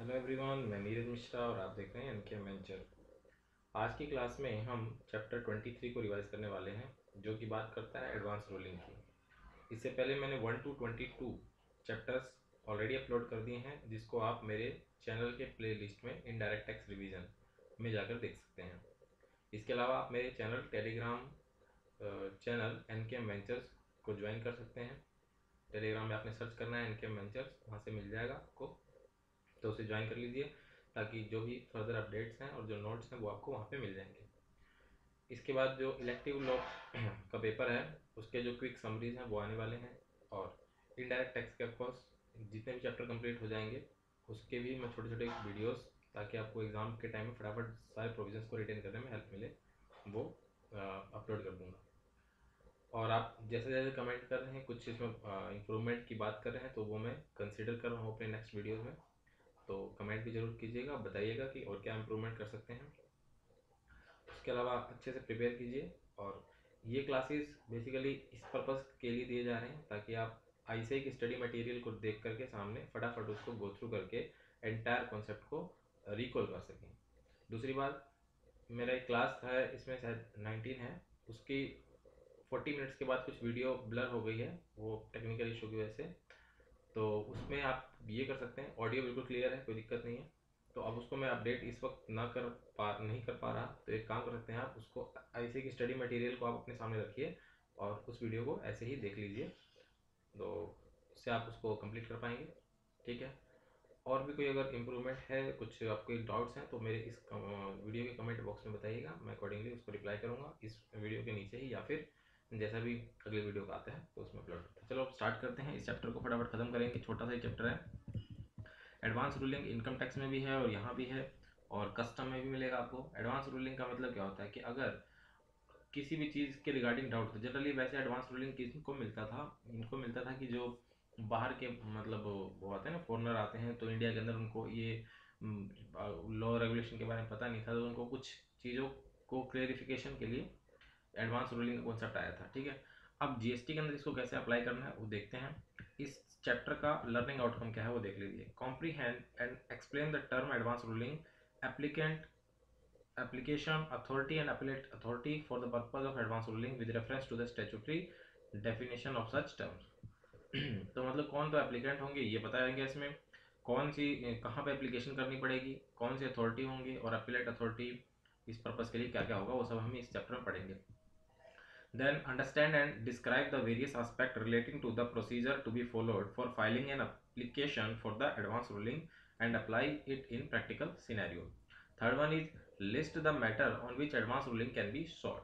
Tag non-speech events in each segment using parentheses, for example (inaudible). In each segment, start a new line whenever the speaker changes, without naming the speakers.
Hello everyone मैं नीरज मिश्रा और आप देख रहे हैं एनके वेंचर आज की क्लास में हम चैप्टर 23 को रिवाइज करने वाले हैं, जो कि बात करता है एडवांस रूलिंग की। इससे पहले मैंने one two twenty two chapters already upload कर दिए हैं, जिसको आप मेरे चैनल के प्ले लिस्ट में इनडायरेक्ट टैक्स रिविज़न में जाकर देख सकते हैं। इसके अलावा आप मेरे channel Telegram channel N K ventures को ज्वाइन कर सकते हैं। टेलीग्राम में आपने सर्च करना है एन के वेंचर्स वहाँ से मिल जाएगा आपको। तो उसे ज्वाइन कर लीजिए, ताकि जो भी फर्दर अपडेट्स हैं और जो नोट्स हैं वो आपको वहाँ पे मिल जाएँगे। इसके बाद जो इलेक्टिव लॉ (clears throat) का पेपर है, उसके जो क्विक समरीज हैं वो आने वाले हैं, और इनडायरेक्ट टैक्स के ऑफकोर्स जितने भी चैप्टर कंप्लीट हो जाएँगे, उसके भी मैं छोटे छोटे वीडियोस ताकि आपको एग्ज़ाम के टाइम में फटाफट सारे प्रोविजंस को रिटेन करने में हेल्प मिले, वो अपलोड कर दूँगा। और आप जैसे जैसे कमेंट कर रहे हैं, कुछ इसमें इम्प्रूवमेंट की बात कर रहे हैं तो वो मैं कंसिडर कर रहा हूँ अपने नेक्स्ट वीडियोज़ में। तो कमेंट भी ज़रूर कीजिएगा, बताइएगा कि और क्या इम्प्रूवमेंट कर सकते हैं। उसके अलावा अच्छे से प्रिपेयर कीजिए और ये क्लासेस बेसिकली इस पर्पज़ के लिए दिए जा रहे हैं ताकि आप आई की स्टडी मटेरियल को देख करके सामने फटाफट उसको गो थ्रू करके एंटायर कॉन्सेप्ट को रिकॉल कर सकें। दूसरी बात, मेरा एक क्लास था, इसमें शायद नाइनटीन है। उसकी फोर्टी मिनट्स के बाद कुछ वीडियो ब्लर हो गई है, वो टेक्निकल इशू की वजह से। तो उसमें आप ये कर सकते हैं। ऑडियो बिल्कुल क्लियर है, कोई दिक्कत नहीं है। तो अब उसको मैं अपडेट इस वक्त ना कर पा, नहीं कर पा रहा। तो एक काम कर सकते हैं आप, उसको ऐसे की स्टडी मटेरियल को आप अपने सामने रखिए और उस वीडियो को ऐसे ही देख लीजिए। तो इससे आप उसको कंप्लीट कर पाएँगे। ठीक है? और भी कोई अगर इम्प्रूवमेंट है, कुछ आपके डाउट्स हैं तो मेरे इस वीडियो के कमेंट बॉक्स में बताइएगा। मैं अकॉर्डिंगली उसको रिप्लाई करूँगा। इस वीडियो के नीचे ही या फिर जैसा भी अगले वीडियो का आता है तो उसमें अपलोड करते हैं। चलो स्टार्ट करते हैं। इस चैप्टर को फटाफट खत्म करेंगे। छोटा सा ही चैप्टर है। एडवांस रूलिंग इनकम टैक्स में भी है और यहाँ भी है और कस्टम में भी मिलेगा आपको। एडवांस रूलिंग का मतलब क्या होता है कि अगर किसी भी चीज़ के रिगार्डिंग डाउट जनरली वैसे एडवांस रूलिंग किसको मिलता था? इनको मिलता था कि जो बाहर के मतलब वो आते हैं ना फॉरनर आते हैं तो इंडिया के अंदर उनको ये लॉ रेगुलेशन के बारे में पता नहीं था तो उनको कुछ चीज़ों को क्लेरिफिकेशन के लिए एडवांस रूलिंग कॉन्सेप्ट आया था, ठीक है? अब जीएसटी के अंदर इसको कैसे अप्लाई करना है, वो देखते हैं। इस चैप्टर का लर्निंग आउटकम क्या है, वो देख लीजिए। Comprehend and explain the term advance ruling applicant application authority and appellate authority for the purpose of advance ruling with reference to the statutory definition of such terms. (clears throat) तो मतलब कौन तो एप्लीकेंट होंगे, ये बताएँगे इसमें। कौन सी कहाँ पे एप्लीकेशन करनी पड़ेगी, कौन सी अथॉरिटी होंगी और अपीलेट अथॉरिटी इस पर्पज़ के लिए क्या क्या होगा, वो सब हम इस चैप्टर में पढ़ेंगे। Then understand and describe the various aspects relating to the procedure to be followed for filing an application for the advance ruling and apply it in practical scenario. Third one is list the matter on which advance ruling can be sought.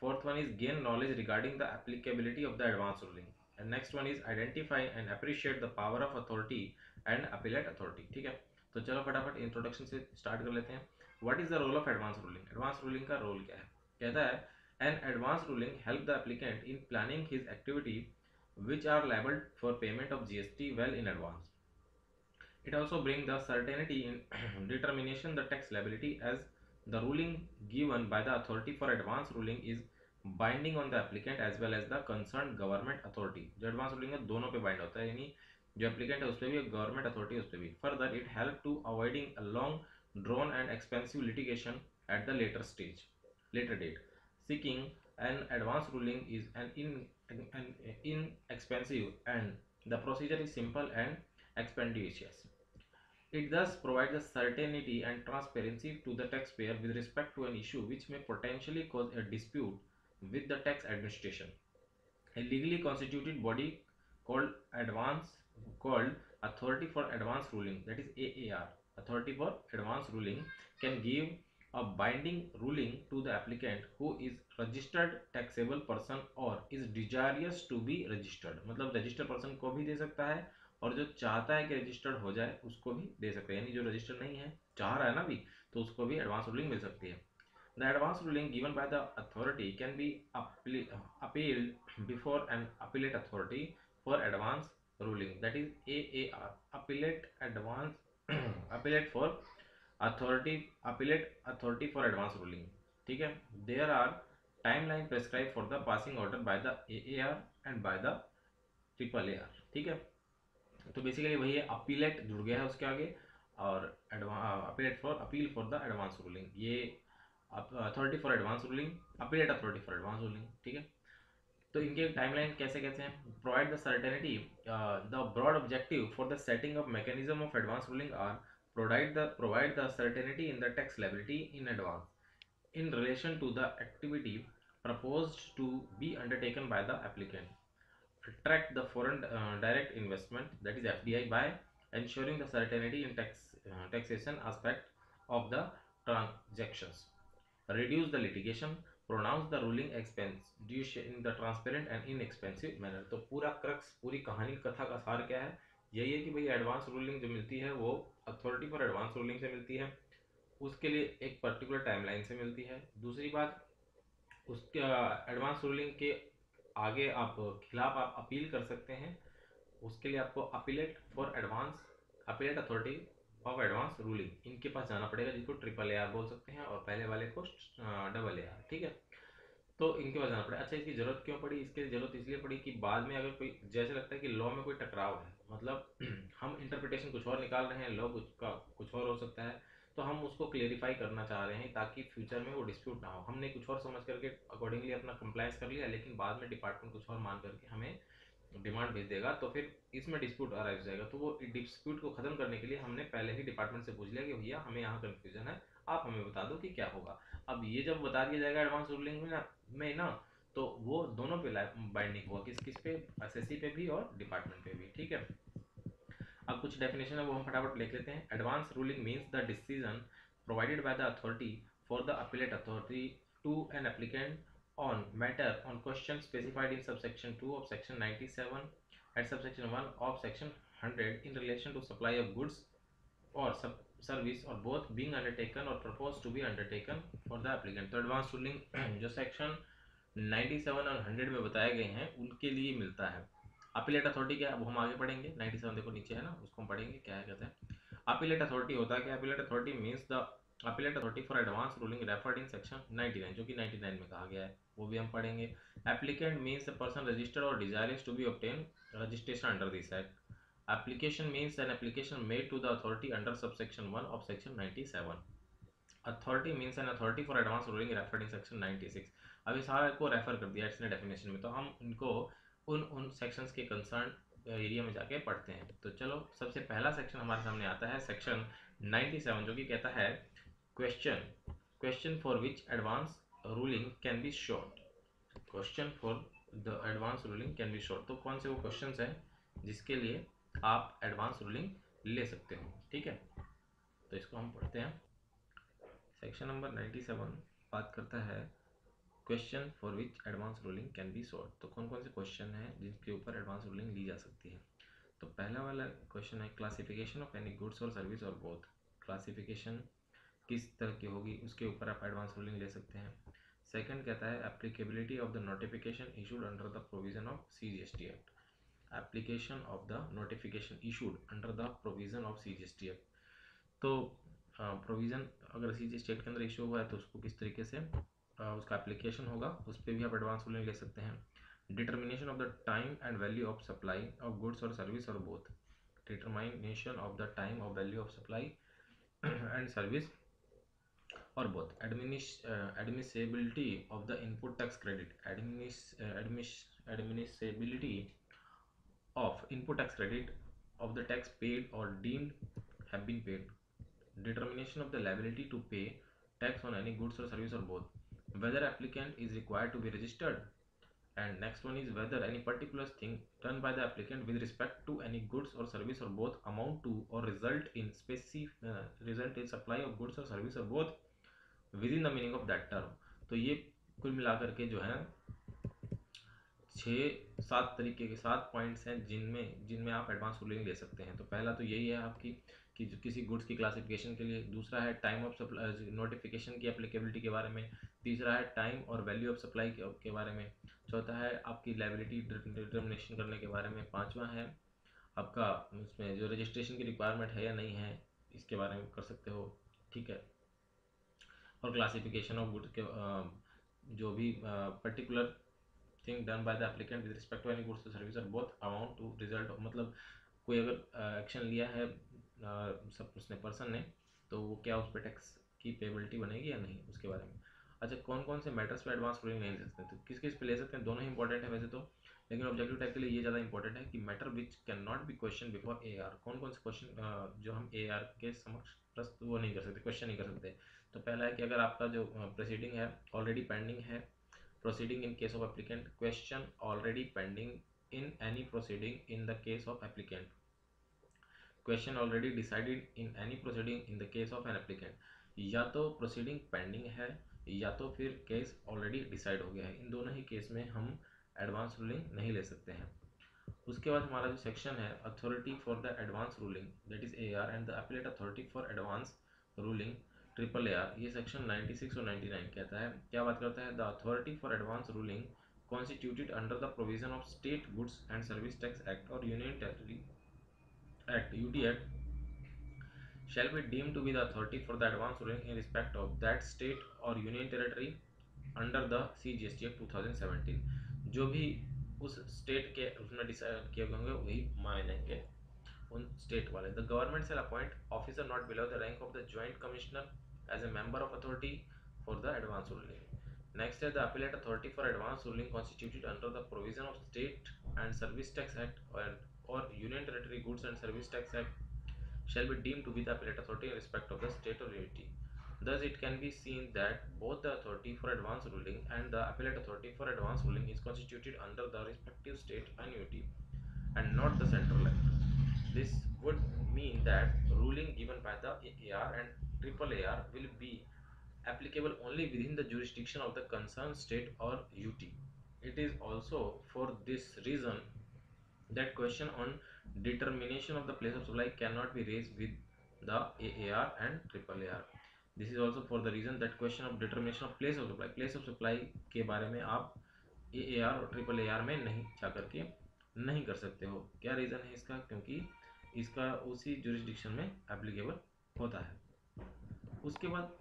Fourth one is gain knowledge regarding the applicability of the advance ruling. And next one is identify and appreciate the power of authority and appellate authority. ठीक है तो चलो फटाफट introduction से start कर लेते हैं what is the role of advance ruling advance ruling का रोल क्या है कहता है An advance ruling help the applicant in planning his activity which are liable for payment of GST well in advance. It also brings the certainty in (clears throat) determination the tax liability as the ruling given by the authority for advance ruling is binding on the applicant as well as the concern government authority जो advance ruling है दोनों पे bind होता है यानी जो applicant है उस पर भी गवर्नमेंट अथॉरिटी उस पर भी further it help to avoiding a long drawn and expensive litigation at the later stage later date seeking an advance ruling is an, in, an inexpensive and the procedure is simple and expeditious. It thus provides a certainty and transparency to the taxpayer with respect to an issue which may potentially cause a dispute with the tax administration. A legally constituted body called advance called Authority for Advance Ruling that is AAR Authority for Advance Ruling can give a binding ruling to the applicant who is registered taxable person or is desirous to be registered. मतलब registered person को भी दे सकता है और जो चाहता है कि रजिस्टर्ड हो जाए, उसको भी दे सकते हैं। यानी जो रजिस्टर्ड नहीं है, चाह रहा है ना भी तो उसको भी एडवांस रूलिंग मिल सकती है। The advance ruling given by the authority can be appealed before an appellate authority for advance ruling that is A A R appellate advance appellate for authority appellate authority for advance ruling ठीक है? There are time line prescribe for the passing order by the A R and by the triple A R ठीक है? तो basically वही है appellate जुड़ गया है उसके आगे और appellate for appeal for the advance ruling ये authority for advance ruling appellate authority for advance ruling ठीक है? तो इनके टाइमलाइन कैसे कैसे हैं? Provide the certainty the broad objective for the setting of mechanism of advance ruling are provide the provide the certainty in the tax liability in advance in relation to the activity proposed to be undertaken by the applicant. Attract the foreign uh, direct investment that is FDI by ensuring the certainty in tax uh, taxation aspect of the transactions. Reduce the litigation. Pronounce the ruling expense due in the transparent and inexpensive manner. तो पूरा crux पूरी कहानी कथा का सार क्या है यही है कि भाई एडवांस रूलिंग जो मिलती है वो अथॉरिटी फॉर एडवांस रूलिंग से मिलती है। उसके लिए एक पर्टिकुलर टाइमलाइन से मिलती है। दूसरी बात, उसके एडवांस रूलिंग के आगे आप खिलाफ आप अपील कर सकते हैं। उसके लिए आपको appellate for advance appellate authority of advance ruling इनके पास जाना पड़ेगा, जिसको ट्रिपल ए आर बोल सकते हैं और पहले वाले को डबल ए आर ठीक है? तो इनके पास जाना पड़ेगा अच्छा इसकी ज़रूरत क्यों पड़ी? इसकी ज़रूरत इसलिए पड़ी कि बाद में अगर कोई, जैसे लगता है कि लॉ में कोई टकराव है मतलब (clears throat) हम इंटरप्रिटेशन कुछ और निकाल रहे हैं, लॉ कुछ का, कुछ और हो सकता है तो हम उसको क्लेरिफाई करना चाह रहे हैं ताकि फ्यूचर में वो डिस्प्यूट ना हो। हमने कुछ और समझ करके अकॉर्डिंगली अपना कंप्लायंस कर लिया, लेकिन बाद में डिपार्टमेंट कुछ और मान करके हमें डिमांड भेज देगा तो फिर इसमें डिस्प्यूट आ जाएगा। तो वो डिस्प्यूट को खत्म करने के लिए हमने पहले ही डिपार्टमेंट से पूछ लिया कि भैया, हमें यहाँ कन्फ्यूज़न है, आप हमें बता दो कि क्या होगा। अब ये जब बता दिया जाएगा एडवांस रूलिंग में ना में ना तो वो दोनों पे बाइंडिंग हुआ, किस किस पे? एसएससी पे भी और डिपार्टमेंट पे भी, ठीक है? अब कुछ डेफिनेशन है, वो हम फटाफट लिख लेते हैं। Advance ruling means the decision provided by the authority for the appellate authority to an applicant on matter, on question specified in subsection 2 of section 97 and subsection 1 of section 100 in relation to supply of goods or sub service or both being undertaken or proposed to be undertaken for the applicant. तो advance ruling (clears throat) जो section 97 और 100 में बताए गए हैं, उनके लिए मिलता है। अपीलेट अथॉरिटी क्या है वो हम आगे पढ़ेंगे। 97 देखो नीचे है ना, उसको हम पढ़ेंगे, क्या कहते हैं। अपीलेट अथॉरिटी होता है क्या? Appellate authority means the appellate authority for advance ruling referred in section 99 जो कि 99 में कहा गया है, वो भी हम पढ़ेंगे। Applicant means a person registered और desires to be obtain registration under this act application means an application made to the authority under subsection 1 of section 97 authority means an authority for advance ruling referred in section 96 अभी सारा को refer कर दिया इसने definition में तो हम इनको उन उन सेक्शंस के कंसर्न एरिया में जाके पढ़ते हैं। तो चलो, सबसे पहला सेक्शन हमारे सामने आता है सेक्शन 97 जो कि कहता है question question for which advance ruling can be sought question for the advance ruling can be sought तो कौन से वो क्वेश्चन हैं जिसके लिए आप एडवांस रूलिंग ले सकते हो, ठीक है? तो इसको हम पढ़ते हैं। सेक्शन नंबर 97 बात करता है question for which advance ruling can be solve तो कौन कौन से क्वेश्चन हैं जिनके ऊपर एडवांस रूलिंग ली जा सकती है? तो पहला वाला क्वेश्चन है क्लासिफिकेशन ऑफ़ एनी गुड्स और सर्विस और बोथ क्लासिफिकेशन किस तरह की होगी, उसके ऊपर आप एडवांस रूलिंग ले सकते हैं। सेकंड कहता है applicability of the notification issued under the provision of C G S T act application of the notification issued under the provision of C G तो प्रोविज़न अगर सी जी के अंदर इशू हुआ है तो उसको किस तरीके से उसका एप्लीकेशन होगा, उस पर भी आप एडवांस रूलिंग ले सकते हैं। Determination of the time and value of supply of goods और सर्विस और both determination of the time of value of supply and service और both admissibility of the input tax credit admissibility of input tax credit of the tax paid or deemed have been paid determination of the liability to pay tax on any goods or service or both whether applicant is required to be registered and next one is whether any particular thing done by the applicant with respect to any goods or service or both amount to or result in specific uh, result in supply of goods or service or both within the meaning of that term तो ये कुल मिलाकर के जो है छः सात तरीके के सात पॉइंट्स हैं जिनमें जिनमें आप एडवांस रूलिंग ले सकते हैं। तो पहला तो यही है आपकी कि किसी गुड्स की क्लासिफिकेशन के लिए, दूसरा है टाइम ऑफ़ सप्लाई नोटिफिकेशन की एप्लीकेबिलिटी के बारे में, तीसरा है टाइम और वैल्यू ऑफ़ सप्लाई के बारे में, चौथा है आपकी लाइबिलिटी डिटर्मिनेशन करने के बारे में, पाँचवा है आपका उसमें जो रजिस्ट्रेशन की रिक्वायरमेंट है या नहीं है, इसके बारे में कर सकते हो, ठीक है? और क्लासिफिकेशन ऑफ़ गुड्स के जो भी particular thing done by the applicant with respect to any goods service और बोथ अमाउंट टू रिज़ल्ट मतलब कोई अगर एक्शन लिया है सब उसने पर्सन ने तो वो क्या उस पर टैक्स की पेबिलिटी बनेगी या नहीं उसके बारे में? अच्छा कौन कौन से मैटर्स पे एडवांस रूलिंग नहीं ले सकते? तो किस किस पे ले सकते हैं? दोनों ही इंपॉर्टेंट है वैसे तो। लेकिन ऑब्जेक्टिव टाइप के लिए ये ज़्यादा इंपॉर्टेंट है कि matter which can not be question before A R कौन कौन से क्वेश्चन जो हम ए आर के समक्ष प्रस्तुत वो नहीं कर सकते क्वेश्चन नहीं कर सकते। तो पहला है कि अगर आपका जो प्रोसीडिंग है ऑलरेडी पेंडिंग है proceeding in case of applicant question already pending in any proceeding in the case of applicant question already decided in any proceeding in the case of an applicant या तो proceeding pending है, या तो फिर case already decide हो गया है। इन दोनों ही केस में हम एडवांस रूलिंग नहीं ले सकते हैं। उसके बाद हमारा जो सेक्शन है authority for the advance ruling that is A R and the appellate authority for advance ruling triple A R ये सेक्शन 96 और 99 कहता है। क्या बात करता है? The authority for advance ruling constituted under the provision of state goods and service tax act और union territory act UT act shall be deemed to be the authority for the advance ruling in respect of that state or union territory under the CGST Act 2017 जो भी उस state के उसमें decide किए होंगे, वही मानेंगे उन स्टेट वाले। The government shall appoint officer not below the rank of the joint commissioner as a member of authority for the advance ruling. Next is the appellate authority for advance ruling constituted under the provision of State and Service Tax Act or, or Union Territory Goods and Service Tax Act shall be deemed to be the appellate authority in respect of the state of unity. Thus, it can be seen that both the authority for advance ruling and the appellate authority for advance ruling is constituted under the respective state annuity and not the central act. This would mean that ruling given by the AR and triple AR will be applicable only within the jurisdiction of the concerned state or UT. It is also for this reason that question on determination of the place of supply cannot be raised with the AAR and triple AR. This is also for the reason that question of determination of place of supply place of supply के बारे में आप AAR और triple AR में नहीं जा करके नहीं कर सकते हो क्या रीज़न है इसका क्योंकि इसका उसी जुरिस्डिक्शन में एप्लीकेबल होता है उसके बाद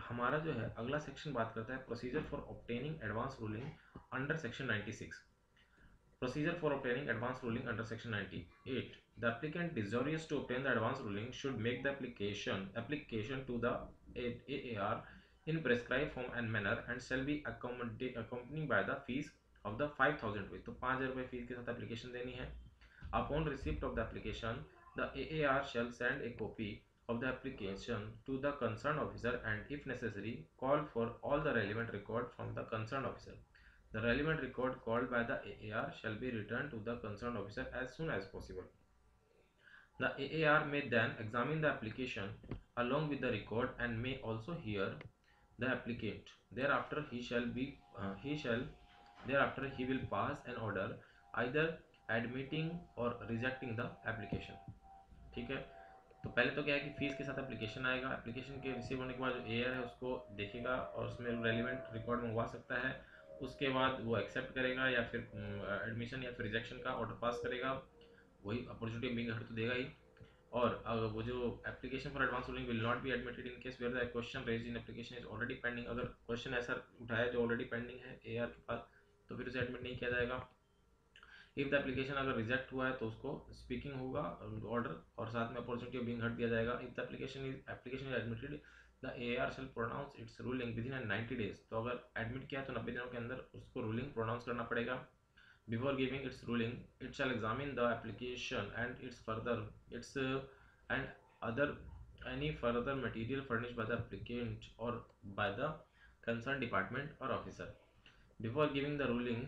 हमारा जो है, अगला सेक्शन बात करता है procedure for obtaining advance ruling under section ninety six procedure for obtaining advance ruling under section ninety eight the applicant desirous to obtain the advance ruling should make the application application to the A R in prescribe form and manner and shall be accommodating by the fees of the five thousand rupees तो पाँच हज़ार रुपये fees के साथ application देनी है। Upon receipt of the application the A R shall send a copy of the application to the concerned officer and if necessary, call for all the relevant record from the concerned officer. The relevant record called by the AAR shall be returned to the concerned officer as soon as possible. The AAR may then examine the application along with the record and may also hear the applicant. Thereafter he shall be uh, he shall thereafter he will pass an order either admitting or rejecting the application. ठीक है तो पहले तो क्या है कि fees के साथ एप्लीकेशन आएगा। एप्लीकेशन के रिसीव होने के बाद जो एयर है, उसको देखेगा और उसमें रेलिवेंट रिकॉर्ड मंगवा सकता है। उसके बाद वो एक्सेप्ट करेगा या फिर एडमिशन या फिर रिजेक्शन का ऑर्डर पास करेगा। वही अपॉर्चुनिटी बिंग हर तो देगा ही। और अगर वो जो application for advance ruling will not be admitted in case where the question raise in application is already pending अगर क्वेश्चन ऐसा उठाया जो ऑलरेडी पेंडिंग है एआर के पास तो फिर उसे एडमिट नहीं किया जाएगा। इफ़ द एप्लीकेशन अगर रिजेक्ट हुआ है तो उसको स्पीकिंग होगा ऑर्डर और साथ में अपॉर्चुनिटी बिंग हट दिया जाएगा। If the application is application is admitted the A R shall pronounce its ruling within ninety days तो अगर एडमिट किया तो नब्बे दिनों के अंदर उसको रूलिंग प्रोनाउंस करना पड़ेगा। Before giving its ruling it shall examine the application and its further its and other any further material furnished by the applicant or by the concerned department or officer. Before giving the ruling,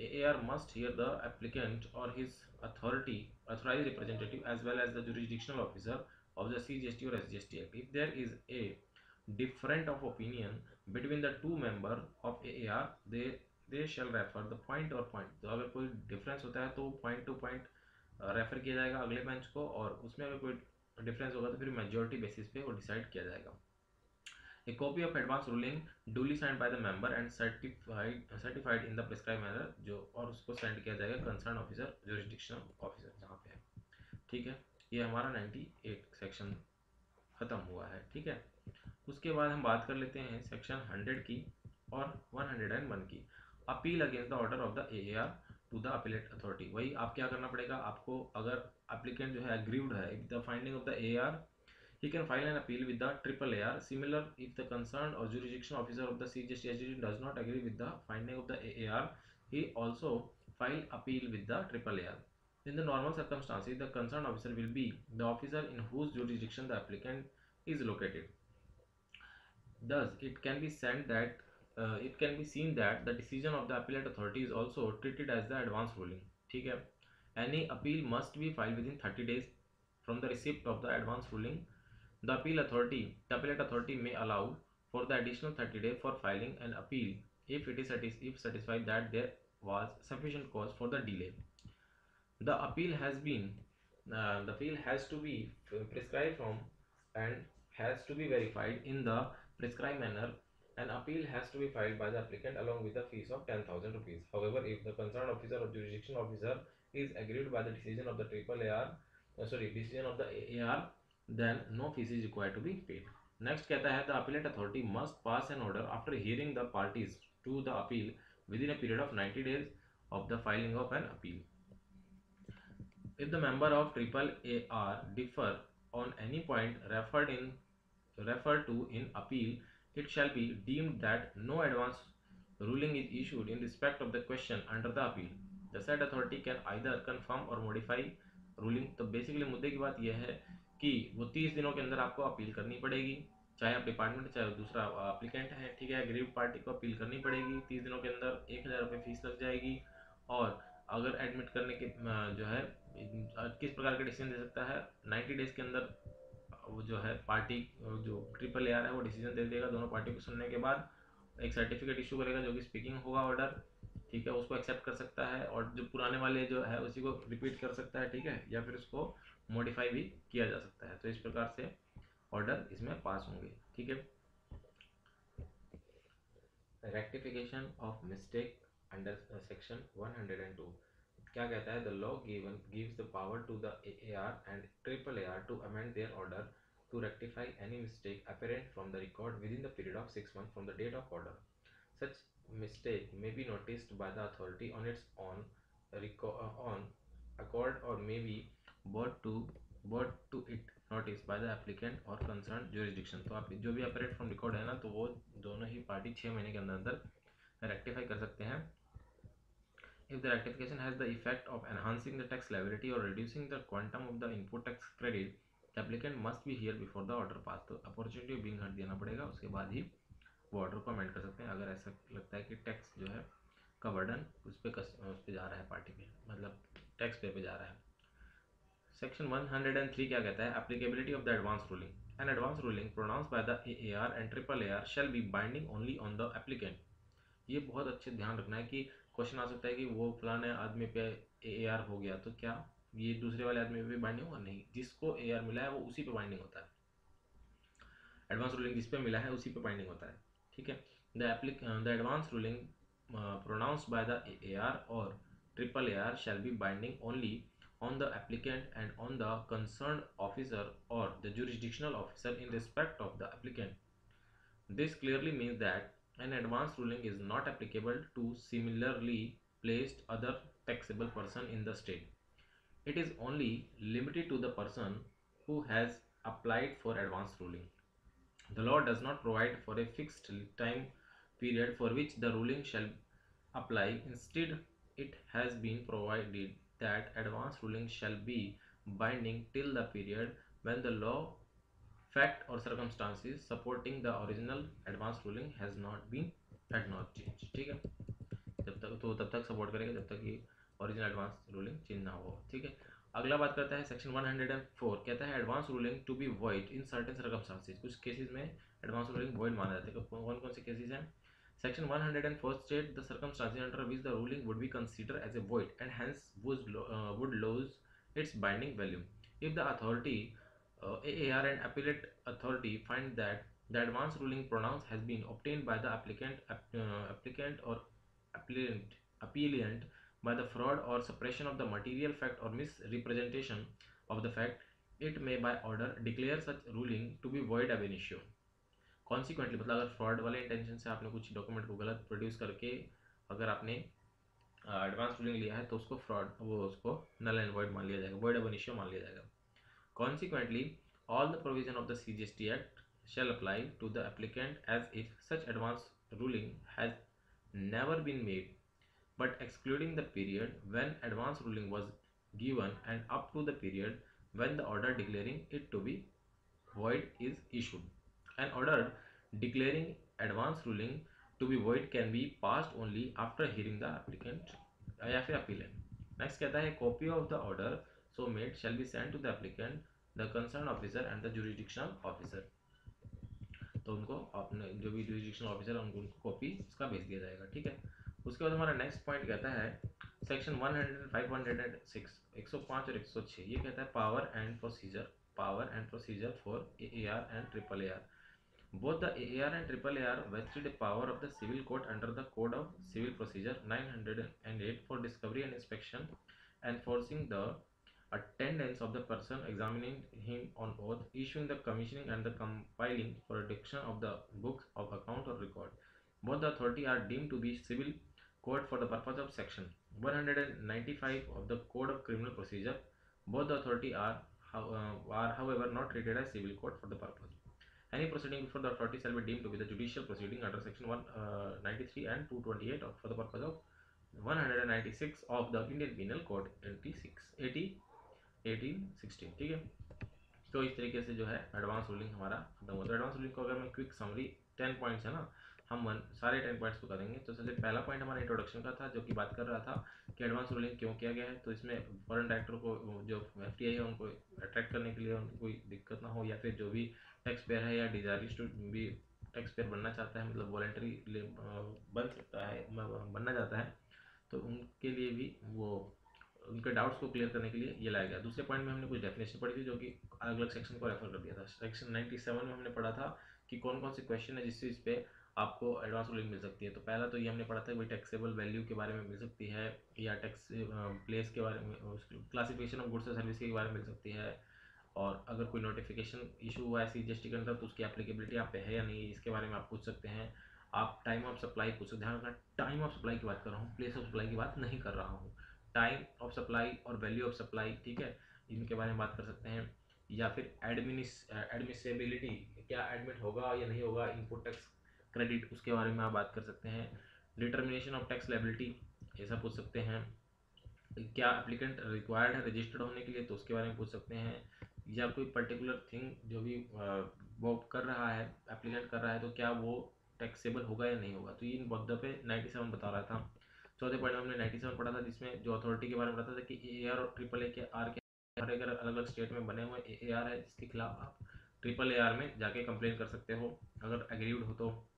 AAR must hear the applicant or his authority authorized representative as well as the jurisdictional officer of the CGST or SGST Act. If there is a different of opinion between the two member of AAR, they they shall refer the point or point. तो अगर कोई difference होता है तो point two point refer किया जाएगा अगले bench को और उसमें अगर कोई डिफरेंस होगा तो फिर मेजोरिटी बेसिस पे वो डिसाइड किया जाएगा A copy of advance ruling duly signed by the member and certified certified in the prescribed manner, जो और उसको सेंड किया जाएगा कंसर्न ऑफिसर जुरिस्डिक्शनल ऑफिसर जहाँ पे है। ठीक है? ये हमारा 98 सेक्शन ख़त्म हुआ है। ठीक है? उसके बाद हम बात कर लेते हैं सेक्शन 100 की और 101 की। Appeal against the order of the A R to the appellate authority वही आप क्या करना पड़ेगा? आपको अगर एप्लीकेंट जो है एग्रीव्ड है the finding of the A R he can file an appeal with the triple AR. Similar, if the concerned or jurisdiction officer of the CGST does not agree with the finding of the AAR, he also file appeal with the triple AR. In the normal circumstances, the concerned officer will be the officer in whose jurisdiction the applicant is located. Thus, it can be said that uh, it can be seen that the decision of the appellate authority is also treated as the advance ruling. ठीक है Any appeal must be filed within 30 days from the receipt of the advance ruling. the appeal authority, the appellate authority may allow for the additional 30 days for filing an appeal if it is if satisfied that there was sufficient cause for the delay. The appeal has been uh, the appeal has to be prescribed from and has to be verified in the prescribed manner an appeal has to be filed by the applicant along with the fees of 10,000 rupees. However, if the concerned officer or jurisdiction officer is agreed by the decision of the triple AR, uh, sorry, decision of the AR, then no fees is required to be paid. Next कहता है the appellate authority must pass an order after hearing the parties to the appeal within a period of 90 days of the filing of an appeal. If the member of triple AR differ on any point referred in referred to in appeal, it shall be deemed that no advance ruling is issued in respect of the question under the appeal. The said authority can either confirm or modify ruling. तो basically मुद्दे की बात यह है कि वो तीस दिनों के अंदर आपको अपील करनी पड़ेगी, चाहे आप डिपार्टमेंट, चाहे दूसरा अप्लीकेंट है, ठीक है, गरीब पार्टी को अपील करनी पड़ेगी, तीस दिनों के अंदर एक हज़ार रुपये फ़ीस लग जाएगी और अगर एडमिट करने के जो है किस प्रकार का डिसीज़न दे सकता है नाइन्टी डेज़ के अंदर वो जो है, पार्टी जो ट्रिपल ए आर है, वो डिसीज़न दे देगा दोनों पार्टी को सुनने के बाद, एक सर्टिफिकेट इशू करेगा जो कि स्पीकिंग होगा ऑर्डर ठीक है, उसको एक्सेप्ट कर सकता है और जो पुराने वाले जो है, उसी को रिपीट कर सकता है, ठीक है, या फिर उसको मॉडिफाई भी किया जा सकता है तो इस प्रकार से ऑर्डर इसमें पास होंगे ठीक है rectification of mistake under section 102 क्या कहता है the law given gives the power to the A R and triple A R to amend their order to rectify any mistake apparent from the record within the period of 6 months from the date of order. Such mistake may be noticed by the authority on its own uh, on accord or may be brought to brought to it notice by the applicant और concern jurisdiction तो आप जो भी operate from record है ना तो वो दोनों ही पार्टी छः महीने के अंदर अंदर रेक्टिफाई कर सकते हैं। If the rectification has the effect of enhancing the tax liability और reducing the quantum of the input tax credit the applicant must be hear before the order pass तो अपॉर्चुनिटी बिंग हट देना पड़ेगा, उसके बाद ही वो ऑर्डर को amend कर सकते हैं। अगर ऐसा लगता है कि टैक्स जो है का वर्डन उस पर उस पर जा रहा है पार्टी पे मतलब टैक्स पे पे जा रहा है। सेक्शन 103 क्या कहता है? Applicability of the advance ruling an advance ruling pronounce by the A R and triple A R shall be binding only on the applicant ये बहुत अच्छे ध्यान रखना है कि क्वेश्चन आ सकता है कि वो फलाने आदमी पे ए आर हो गया तो क्या ये दूसरे वाले आदमी पे भी बाइंडिंग होगा? नहीं। जिसको ए आर मिला है, वो उसी पे बाइंडिंग होता है। एडवांस रूलिंग जिस पे मिला है, उसी पे बाइंडिंग होता है। ठीक है? The applique the advance ruling pronounce by the A R और triple A R shall be binding only on the applicant and on the concerned officer or the jurisdictional officer in respect of the applicant. This clearly means that an advance ruling is not applicable to similarly placed other taxable person in the state. It is only limited to the person who has applied for advance ruling. The law does not provide for a fixed time period for which the ruling shall apply. Instead, it has been provided that advance ruling shall be binding till the period when the law, fact or circumstances supporting the original advance ruling has not been had not changed. ठीक है जब तक तो तब तक support करेगा जब तक ये ओरिजिनल एडवांस रूलिंग चेंज ना हो ठीक है अगला बात करता है सेक्शन 104 कहता है advance ruling to be void in certain circumstances कुछ केसेस में एडवांस रूलिंग वॉइड माना जाता है कौन कौन से केसेस हैं Section 104 states the circumstances under which the ruling would be considered as a void and hence would, uh, would lose its binding value. If the authority, uh, AAR and appellate authority find that the advance ruling pronounced has been obtained by the applicant, uh, applicant or appellant, appellant by the fraud or suppression of the material fact or misrepresentation of the fact, it may by order declare such ruling to be void ab initio. Consequently मतलब अगर fraud वाले intention से आपने कुछ document को गलत produce करके अगर आपने एडवांस रूलिंग लिया है तो उसको फ्रॉड वो उसको नल एंड वर्ड मान लिया जाएगा वर्ड एवन इश्यू मान लिया जाएगा। Consequently all the provision of the C G S T act shall apply to the applicant as if such advance ruling has never been made but excluding the period when advance ruling was given and up to the period when the order declaring it to be void is issued an order declaring advance ruling to be void can be passed only after hearing the applicant या फिर appellate next कहता है copy of the order so made shall be send to the applicant the concern officer and the jurisdictional officer तो उनको अपने जो भी jurisdiction officer है, उनको कॉपी उसका भेज दिया जाएगा, ठीक है? उसके बाद हमारा नेक्स्ट पॉइंट कहता है section one hundred five hundred and six एक सौ पाँच और एक सौ छः, ये कहता है power and procedure power and procedure for A R and triple A R Both the AAR and AAAR vested power of the Civil Court under the Code of Civil Procedure 908 for discovery and inspection, enforcing the attendance of the person examining him on oath, issuing the commissioning and the compiling for reduction of the book of account or record. Both the authority are deemed to be civil court for the purpose of section 195 of the Code of Criminal Procedure. Both the authority are, uh, are however not treated as civil court for the purpose. Any proceeding before the authority shall be deemed to be the judicial proceeding under section 193 uh, and 228 of, for the purpose of 196 of the Indian Penal Code 86 80 eighteen sixteen ठीक है तो इस तरीके से जो है advance ruling हमारा खत्म होता है एडवांस रूलिंग को अगर मैं क्विक समरी 10 पॉइंट्स है ना हम वन, सारे टेन पॉइंट्स को करेंगे। तो सबसे पहला पॉइंट हमारा इंट्रोडक्शन का था, जो कि बात कर रहा था कि एडवांस रूलिंग क्यों किया गया है। तो इसमें फॉरन डायरेक्टर को, जो एफ़ है, उनको अट्रैक्ट करने के लिए उनको कोई दिक्कत ना हो, या फिर जो भी टैक्स पेयर है या डिजायरिश टू भी टैक्स पेयर बनना चाहता है मतलब वॉलेंट्री बन सकता है बनना चाहता है तो उनके लिए भी वो, उनके डाउट्स को क्लियर करने के लिए ये लाया गया। दूसरे पॉइंट में हमने कुछ डेफिनेशन पढ़ी थी, जो कि अलग अलग सेक्शन को रेफर कर दिया था। सेक्शन 97 में हमने पढ़ा था कि कौन कौन से क्वेश्चन है जिस चीज़ पे आपको एडवांस रूलिंग मिल सकती है। तो पहला तो ये हमने पढ़ा था कि टैक्सेबल वैल्यू के बारे में मिल सकती है या टैक्स प्लेस के बारे में क्लासिफिकेशन ऑफ़ गुड्स और सर्विस के बारे में मिल सकती है। और अगर कोई नोटिफिकेशन इशू हुआ है सी जी के अंदर तो उसकी एप्लीकेबिलिटी आप पे है या नहीं, इसके बारे में आप पूछ सकते हैं। आप टाइम ऑफ़ सप्लाई पूछ सकते हैं ध्यान रखना। टाइम ऑफ़ सप्लाई की बात कर रहा हूँ प्लेस ऑफ़ सप्लाई की बात नहीं कर रहा हूँ। टाइम ऑफ़ सप्लाई और वैल्यू ऑफ़ सप्लाई ठीक है, इनके बारे में बात कर सकते हैं। या फिर एडमिनिस एडमिसेबिलिटी क्या एडमिट होगा या नहीं होगा इनपुट टैक्स क्रेडिट उसके बारे में आप बात कर सकते हैं। डिटर्मिनेशन ऑफ़ टैक्स लाइबिलिटी ऐसा पूछ सकते हैं। क्या एप्लीकेंट रिक्वायर्ड है रजिस्टर्ड होने के लिए तो उसके बारे में पूछ सकते हैं। या कोई पर्टिकुलर थिंग जो भी वो कर रहा है एप्लीकेंट कर रहा है तो क्या वो टैक्सेबल होगा या नहीं होगा? तो इन मुद्दों पे 97 बता रहा था। चौथे पॉइंट में हमने नाइन्टी सेवन पढ़ा था, जिसमें जो अथॉरिटी के बारे में बताया था, कि ए आर और ट्रिपल ए के आर के अगर अलग अलग स्टेट में बने हुए ए आर है, जिसके खिलाफ आप ट्रिपल ए आर में जाके कंप्लेन कर सकते हो। अगर एग्रीड हो तो।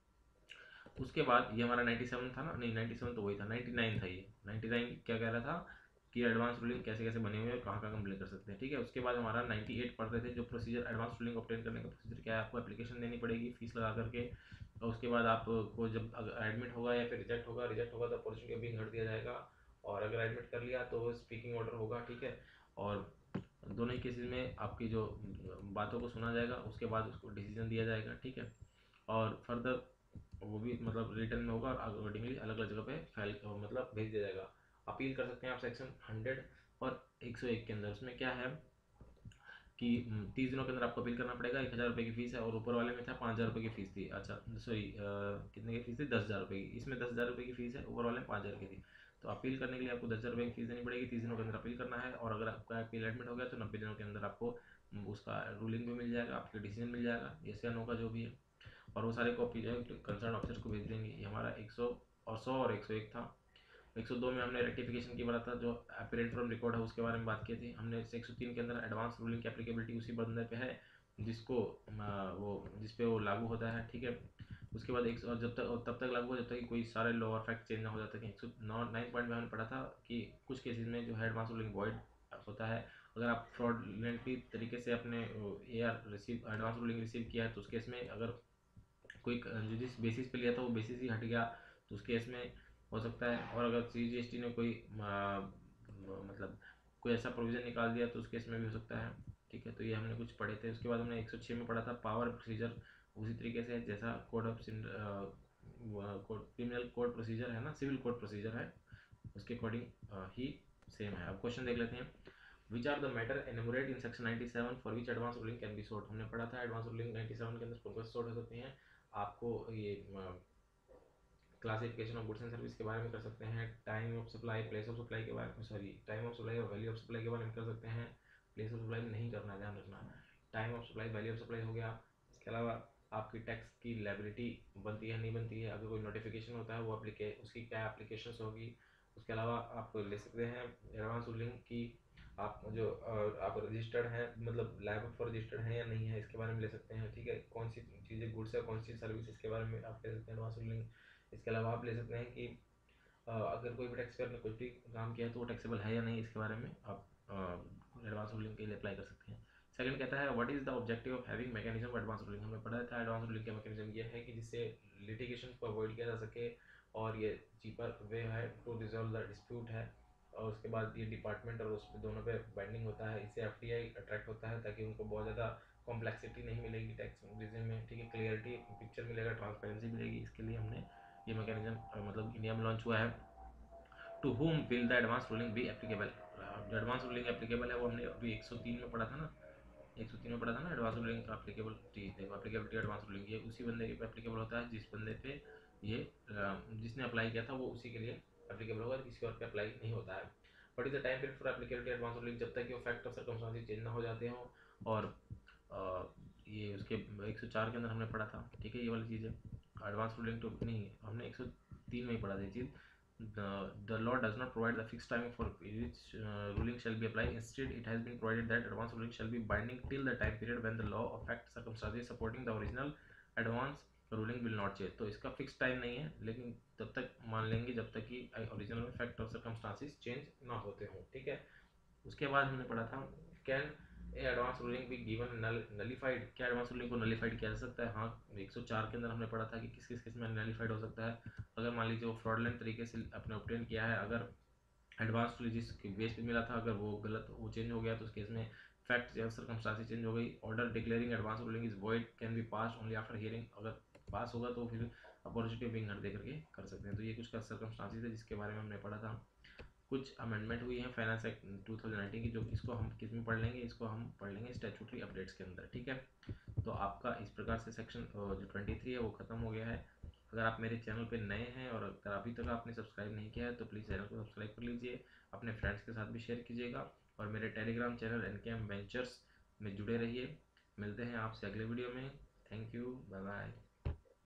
उसके बाद, ये हमारा नाइन्टी सेवन था ना? नहीं नाइन्टी सेवन तो वही था नाइन्टी नाइन था ये। नाइन्टी नाइन क्या कह रहा था? कि एडवांस रूलिंग कैसे कैसे बने हुए हैं और कहाँ कहाँ कंप्लेन कर सकते हैं, ठीक है? उसके बाद हमारा नाइन्टी एट पढ़ते थे, जो प्रोसीजर एडवांस रूलिंग ऑप्टेन करने का प्रोसीजर क्या है, आपको एप्लीकेशन देनी पड़ेगी फ़ीस लगा करके। और उसके बाद आपको जब एडमिट होगा या फिर रिजेक्ट होगा रिजेक्ट होगा तो अपॉर्चुनिटी बिल भर दिया जाएगा। और अगर एडमिट कर लिया तो स्पीकिंग ऑर्डर होगा, ठीक है? और दोनों ही केसेज में आपकी जो बातों को सुना जाएगा, उसके बाद उसको डिसीज़न दिया जाएगा, ठीक है? और फर्दर वो भी मतलब रिटर्न में होगा और अकॉर्डिंगली अलग अलग जगह पे फ़ाइल मतलब भेज दिया जाएगा। अपील कर सकते हैं आप सेक्शन हंड्रेड और एक सौ एक के अंदर। उसमें क्या है कि तीस दिनों के अंदर आपको अपील करना पड़ेगा। एक हज़ार रुपये की फ़ीस है और ऊपर वाले में था पाँच हज़ार रुपये की फ़ीस थी। अच्छा सॉरी कितने की फ़ीस थी? दस हज़ार रुपये की। इसमें दस हज़ार रुपये की फ़ीस है, ऊपर वाले में पाँच हज़ार की थी। तो अपील करने के लिए आपको दस हज़ार रुपये की फ़ीस देनी पड़ेगी। तीस दिनों के अंदर अपील करना है और अगर आपका अपील एडमिट हो गया तो नब्बे दिनों के अंदर आपको उसका रूलिंग भी मिल जाएगा, आपके डिसीज़न मिल जाएगा। ये या का जो भी है। और वो सारे कॉपी जो है कंसर्न ऑफिसर को भेज देंगे। ये हमारा एक सौ और सौ और एक सौ एक था। 102 में हमने रेक्टिफिकेशन की बात था, जो अपीरेंट फ्रॉम रिकॉर्ड है उसके बारे में बात की थी। हमने 103 के अंदर एडवांस रूलिंग की एप्लीकेबिलिटी उसी बंदे पे है, जिसको वो, जिस पे वो लागू होता है, ठीक है? उसके बाद एक और जब तक, तब तक लागू हो जब तक कि कोई सारे लॉ और फैक्ट चेंज ना हो जाता, कि एक सौ नौ नाइन पॉइंट में हमने पढ़ा था कि कुछ केसेस में जो है एडवांस रूलिंग वॉइड होता है। अगर आप फ्रॉडलेंटली तरीके से अपने A R receive advance ruling receive किया है तो उस केस में अगर कोई जो जिस बेसिस पे लिया था वो बेसिस ही हट गया तो उस केस में हो सकता है। और अगर सी जी एस टी ने कोई मतलब कोई ऐसा प्रोविज़न निकाल दिया तो उस केस में भी हो सकता है। ठीक है तो ये हमने कुछ पढ़े थे। उसके बाद हमने एक सौ छः में पढ़ा था पावर प्रोसीजर उसी तरीके से जैसा code of criminal code procedure है ना सिविल कोड प्रोसीजर है, उसके अकॉर्डिंग ही सेम है। अब क्वेश्चन देख लेते हैं। Which are the matter enumerated in section 97 for which advance ruling can be sought हमने पढ़ा था एडवांस रूलिंग 97 के अंदर कौन सोर्ट हो सकते हैं। आपको ये classification of goods and service के बारे में कर सकते हैं time of supply place of supply के बारे में सॉरी टाइम ऑफ़ सप्लाई और वैल्यू ऑफ़ सप्लाई के बारे में कर सकते हैं प्लेस ऑफ़ सप्लाई नहीं करना, ध्यान रखना। Time of supply value of supply हो गया। इसके अलावा आपकी टैक्स की लाइबिलिटी बनती है, नहीं बनती है, अगर कोई नोटिफिकेशन होता है, वो अप्लीके उसकी क्या एप्लीकेशन होगी, उसके अलावा आप ले सकते हैं एडवांस रूलिंग की आप जो आप रजिस्टर्ड हैं मतलब लाइव फॉर रजिस्टर्ड हैं या नहीं है, इसके बारे में ले सकते हैं, ठीक है? कौन सी चीज़ें गुड्स है, कौन सी सर्विस इसके बारे में आप ले सकते हैं एडवांस रूलिंग इसके अलावा आप ले सकते हैं कि अगर कोई भी टैक्स पेयर ने कुछ भी काम किया है तो वो टैक्सेबल है या नहीं, इसके बारे में आप एडवांस रूलिंग के लिए अप्लाई कर सकते हैं। सेकंड कहता है what is the objective of having mechanism advance ruling हमने पढ़ा था एडवांस रूलिंग का मैकेनिज्म ये है कि जिससे लिटिगेशन को अवॉइड किया जा सके और ये चीपर वे है टू रिजॉल्व द डिस्प्यूट है। और उसके बाद ये डिपार्टमेंट और उस दोनों पे बाइंडिंग होता है इससे एफ़ अट्रैक्ट होता है ताकि उनको बहुत ज़्यादा कॉम्प्लेक्सिटी नहीं मिलेगी टैक्स रिजिम में, ठीक है? क्लियरिटी पिक्चर मिलेगा ट्रांसपेरेंसी मिलेगी, इसके लिए हमने ये मैकेनिज्म मतलब इंडिया में लॉन्च हुआ है। To whom will the advance ruling भी एप्लीकेबल जो एडवांस रूलिंग एप्लीकेबल है वो हमने अभी 103 में पढ़ा था ना? 103 में पढ़ा था ना एडवांस रूलिंग एप्लीकेबल देखो एप्लीकेबिलिटी एडवांस रूलिंग ये उसी बंदे के एप्लीकेबल होता है, जिस बंदे पे ये जिसने अप्लाई किया था वो उसी के लिए एप्लीकेबल होगा, किसी और पे अप्लाई नहीं होता है। But is the time period for applicability advance ruling जब तक कि वो फैक्ट ऑफ़ सर्कमस्टांसिस चेंज ना हो जाते हो, और ये उसके 104 के अंदर हमने पढ़ा था, ठीक है, ये वाली चीज़। तो है एडवांस रूलिंग टू नहीं हमने 103 में ही पढ़ा थी the law does not provide the fix time for which ruling shall be apply instead it has been provided that advance ruling shall be binding till the time period when the law affect circumstances supporting the original advance ruling will not change तो इसका fix time नहीं है, लेकिन तब तक मान लेंगे, जब तक कि ओरिजिनल फैक्ट और सर्कमस्टांसिस चेंज ना होते हों, ठीक है? उसके बाद हमने पढ़ा था can a advance ruling be given nullified क्या एडवांस रूलिंग को नलीफाइड किया जा सकता है? हाँ 104 के अंदर हमने पढ़ा था कि किस किस किसमें नलीफाइड हो सकता है। अगर मान लीजिए वो फ्रॉडलेंट तरीके से अपने ऑप्टेन किया है, अगर एडवांस जिस बेस पे मिला था, अगर वो गलत, वो चेंज हो गया तो उस केस में फैक्ट या सर्कमस्टांसेस चेंज हो गई। Order declaring advance ruling is void can be pass only after hearing अगर पास होगा तो फिर अपॉर्चुनिटी विंग दे करके कर सकते हैं। तो ये कुछ का सर्कमस्टांसेस है जिसके बारे में हमने पढ़ा था। कुछ अमेंडमेंट हुई है फाइनेंस एक्ट 2019 की जो इसको हम किसमें पढ़ लेंगे? इसको हम पढ़ लेंगे स्टेचुटरी अपडेट्स के अंदर, ठीक है? तो आपका इस प्रकार से सेक्शन जो 23 है वो ख़त्म हो गया है। अगर आप मेरे चैनल पे नए हैं और अगर अभी तक आपने सब्सक्राइब नहीं किया है तो प्लीज़ चैनल को सब्सक्राइब कर लीजिए। अपने फ्रेंड्स के साथ भी शेयर कीजिएगा। और मेरे Telegram channel N K M ventures में जुड़े रहिए। मिलते हैं आपसे अगले वीडियो में। Thank you bye bye